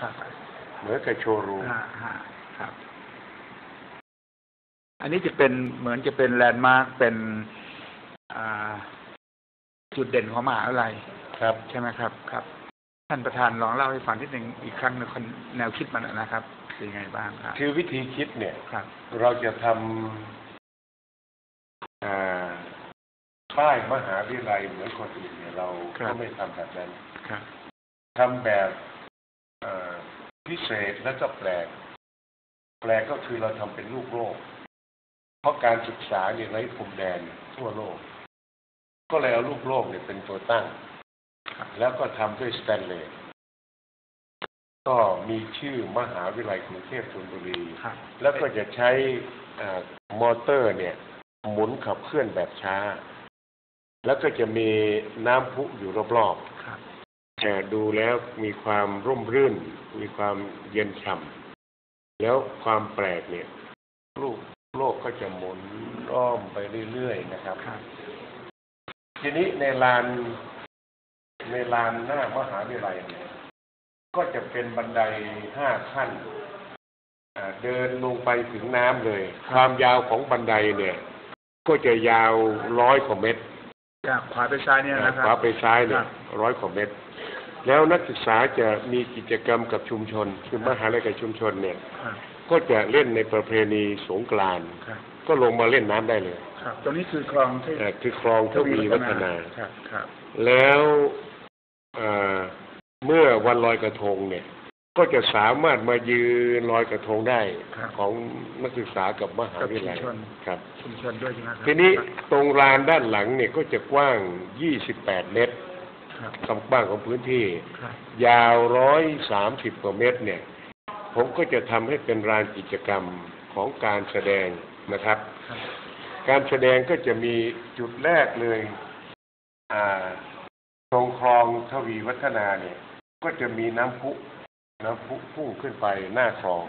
ครับเหมือนกับโชว์รูมฮะฮะครับ อันนี้จะเป็นเหมือนจะเป็นแลนด์มาร์กเป็นอ่าจุดเด่นของมหาวิทยาลัยครับ ใช่ไหมครับ ครับ ท่านประธานลองเล่าให้ฟังนิดหนึ่งอีกครั้งหนึงคนแนวคิดมันนะครับเป็นยังไงบ้างครับ คือวิธีคิดเนี่ยครับเราจะทำอ่าป้ายมหาวิทยาลัยเหมือนคนอื่นเนี่ยเราครัก็บไม่ทำแบบนั้นครับทำแบบเอ่อ พิเศษแล้วก็แปลก แปลกก็คือเราทำเป็นลูกโลก เพราะการศึกษาเนี่ยไร้พรมแดนทั่วโลก ก็เลยเอาลูกโลกเนี่ยเป็นตัวตั้ง แล้วก็ทำด้วยสแตนเลสก็มีชื่อมหาวิทยาลัยกรุงเทพธนบุรีครับแล้วก็จะใช้อามอเตอร์เนี่ย หมุนขับเคลื่อนแบบช้า แล้วก็จะมีน้ำพุอยู่รอบๆ ดูแล้วมีความร่มรื่น มีความเย็นฉ่ำแล้วความแปลกเนี่ยลูกโลกก็จะหมุนอ้อมไปเรื่อยๆนะครับครับทีนี้ในลานในลานหน้ามหาวิทยาลัยเนี่ยก็จะเป็นบันไดห้าขั้นอ่าเดินลงไปถึงน้ำเลย ความยาวของบันไดเนี่ย ก็จะยาวร้อยกว่าเมตรจากขวาไปซ้ายเนี่ยนะคขวารับไปซ้ายเนี่ครัยบร้อยกว่าเมตร แล้วนักศึกษาจะมีกิจกรรมกับชุมชน คือมหาลัยกับชุมชนเนี่ยครับก็จะเล่นในประเพณีสงกรานต์ครับก็ลงมาเล่นน้ำได้เลยครับตรงนี้คือคลองที่อ่าคือคลองทวีวัฒนาครับครับ แล้วเอ่อเมื่อวันลอยกระทงเนี่ย ก็จะสามารถมายืนลอยกระทงได้ครับของนักศึกษากับมหากับวิทชุยามลัยชนครับชุมชนด้วยใช่ไหมครับทีนี้ครับตรงลานด้านหลังเนี่ยก็จะกว้าง 28 เมตร ครับความกว้างของพื้นที่ครับยาว130กว่าเมตรเนี่ย ผมก็จะทำให้เป็นลานกิจกรรมของการแสดงนะครับครับ การแสดงก็จะมีจุดแรกเลยอ่าตรงคลองทวีวัฒนาเนี่ย ก็จะมีน้ำพุน้ำพุพุ่งขึ้นไปหน้าคลอง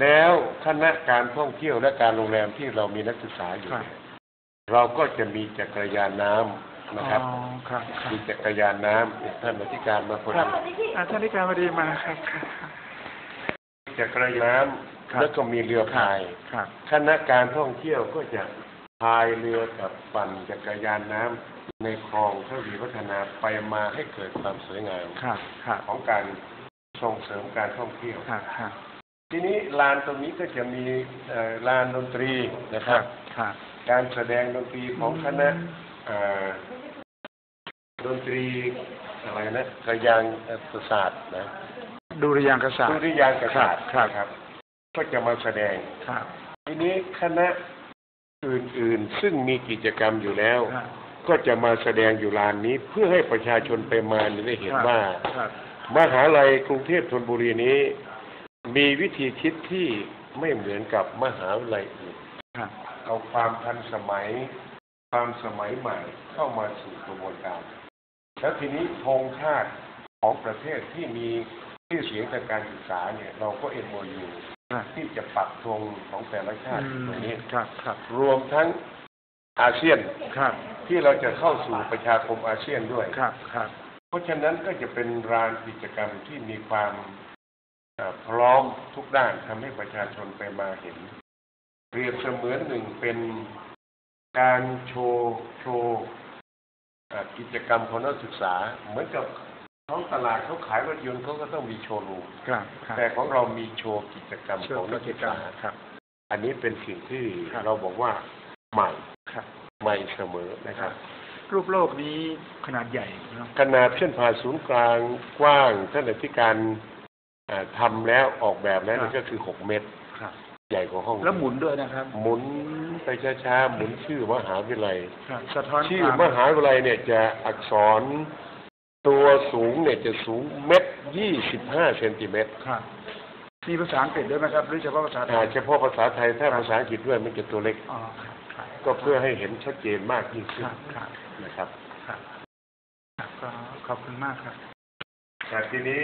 แล้วคณะการท่องเที่ยวและการโรงแรมที่เรามีนักศึกษาอยู่เนี่ยเราก็จะมีจักรยานน้ำ นะครับอ๋อครับครับมีจักรยานน้ำเนี่ยท่านอธิการมาพอครัดีบอ่าท่านนิการบดีมาครับครับจักรยานครับน้ำแล้วก็มีเรือพาย ครับคณะการท่องเที่ยวก็จะพายเรือกับปั่นจักรยานน้ำในคลองทวีวัฒนาไปมาให้เกิดความสวยงามครับครับของการส่งเสริมการท่องเที่ยว ครับครับทีนี้ลานตรงนี้ก็จะมีเอ่อลานดนตรีนะคครัรับบครับ การแสดงดนตรีของคณะเอ่อ ดนตรีอะไรนะกระยางเอ่อประสาทนะดูริยางกษัตริดุย์ริยางกษัตริย์ครับนะครับ ก็จะมาแสดงครับทีนี้คณะอื่นๆ ซึ่งมีกิจกรรมอยู่แล้วครับก็จะมาแสดงอยู่ลานนี้เพื่อให้ประชาชนไปมาเนี่ยได้เห็นว่าครับมหาลัยกรุงเทพธนบุรีนี้ มีวิธีคิดที่ไม่เหมือนกับมหาวิทยาลัยอื่นครับเอาความทันสมัย ความสมัยใหม่เข้ามาสู่กระบวนการ แล้วทีนี้ธงชาติของประเทศที่มีชื่อเสียงทางการศึกษาเนี่ย เราก็เอ็นโอยู่ครับที่จะปักธงของแต่ละชาติตรงนี้ครับครับ รวมทั้งอาเซียนครับที่เราจะเข้าสู่ประชาคมอาเซียนด้วยครับครับ เพราะฉะนั้นก็จะเป็นรานกิจกรรมที่มีความเอ่อพร้อมทุกด้านทำให้ประชาชนไปมาเห็น เปรียบเสมือนหนึ่งเป็นการโชว์โชว์เอ่อ กิจกรรมของนักศึกษา เหมือนกับท้องตลาดเขาขายรถยนต์เขาก็ต้องมีโชว์รูมครับครับแต่ของเรามีโชว์กิจกรรมเชื่ขอองกินักจศึกกรรมษาครับอันนี้เป็นสิ่งที่ครับเราบอกว่าใหม่ครับใหม่เสมอนะครับ รูปโลกนี้ขนาดใหญ่เนาะขนาดเส้นผ่าศูนย์กลางกว้างท่านอธิการอ่าทำแล้วออกแบบแล้วนี่ก็คือ6เมตรครับ ใหญ่กว่าห้องแล้วหมุนด้วยนะครับ หมุนไปช้าๆหมุนชื่อมหาวิทยาลัยครับสะท้อนชื่อความมหาวิทยาลัยเนี่ยจะอักษรตัวสูงเนี่ยจะสูงเมตรยี่สิบห้าเซนติเมตรครับมีภาษาอังกฤษด้วยไหมครับหรือเฉพาะภาษาไทอ่ายเฉพาะภาษาไทยถ้าภาษาอังกฤษด้วยมันจะตัวเล็กอ๋อครับครับก็เพื่อให้เห็นชัดเจนมากยิ่งคขึ้นรับครับนะครับครับครับก็ขอบคุณมากครับแต่ทีนี้